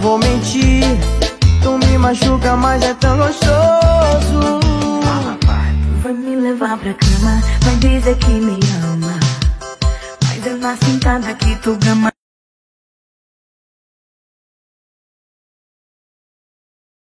Vou mentir, tu me machuca, mas é tão gostoso. Ah, vai me levar pra cama, vai dizer que me ama. Mas eu na sentada que tu gama.